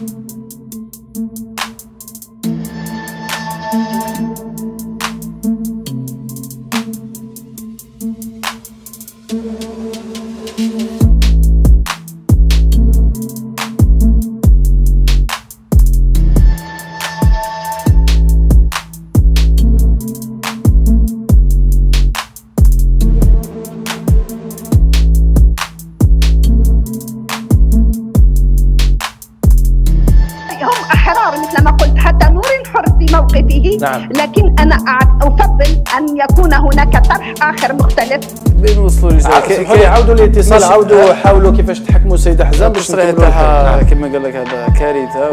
thank you موقفه نعم. لكن أنا أع- أفضل أن يكون هناك طرح آخر مختلف بين وصلوا لجزائر عاودوا الاتصال عاودوا حاولوا كيفاش تحكموا السيد حزام باش. تاعها نعم. كما قال لك هذا كارثة